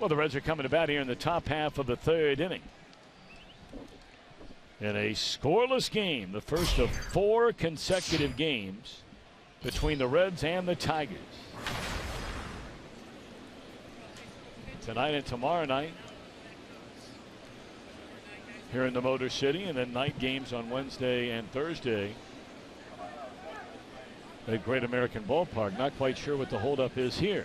Well, the Reds are coming bat here in the top half of the third inning. In a scoreless game, the first of four consecutive games between the Reds and the Tigers. Tonight and tomorrow night here in the Motor City, and then night games on Wednesday and Thursday at Great American Ballpark. Not quite sure what the holdup is here.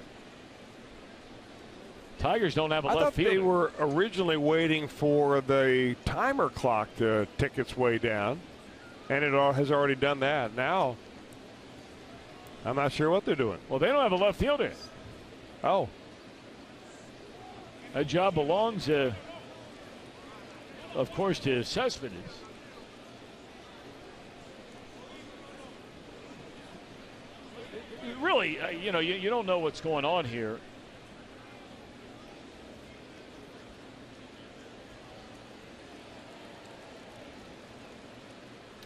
Tigers don't have a I left thought fielder. they were originally waiting for the timer clock to tick its way down, and it all has already done that. Now, I'm not sure what they're doing. Well, they don't have a left fielder. Oh, That job belongs, uh, of course, to Cespedes. Really, uh, you know, you, you don't know what's going on here.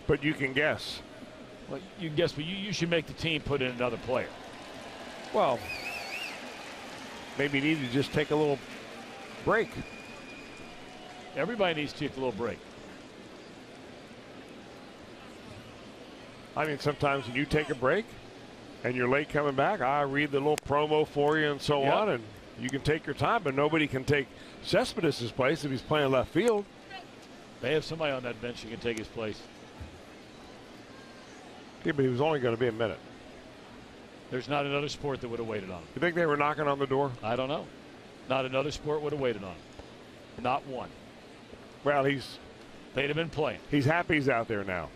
But you can guess. Well, you guess, but you, you should make the team put in another player. Well, maybe you need to just take a little break. Everybody needs to take a little break. I mean, sometimes when you take a break and you're late coming back, I read the little promo for you and so Yep. on, and you can take your time, but nobody can take Cespedes' place if he's playing left field. They have somebody on that bench who can take his place. Yeah, but he was only going to be a minute. There's not another sport that would have waited on him. You think they were knocking on the door? I don't know. Not another sport would have waited on him. Not one. Well, he's They'd have been playing. he's happy he's out there now.